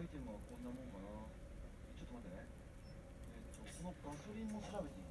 アイテムはこんなもんかな。ちょっと待ってね。えっとこのガソリンも調べていい